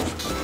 あ。